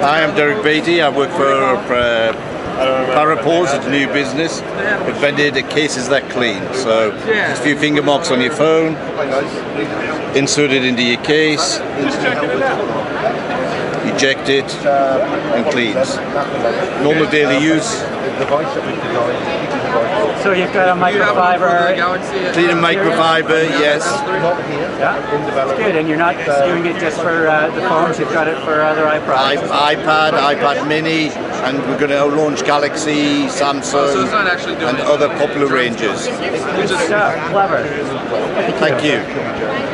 Hi, I'm Derek Beatty. I work for uh, Parapaws, it's a new business. We've invented cases that clean. So just a few finger marks on your phone, insert it into your case, eject it, and cleans. Normal daily use, So you've got a microfiber. clean and microfiber, yes. Yeah, it's good. And you're not doing it just for uh, the phones. You've got it for other I- iProducts. iPad, iPad Mini, and we're going to launch Galaxy, Samsung, it's not actually doing and other popular ranges. Good stuff. Clever. Thank you.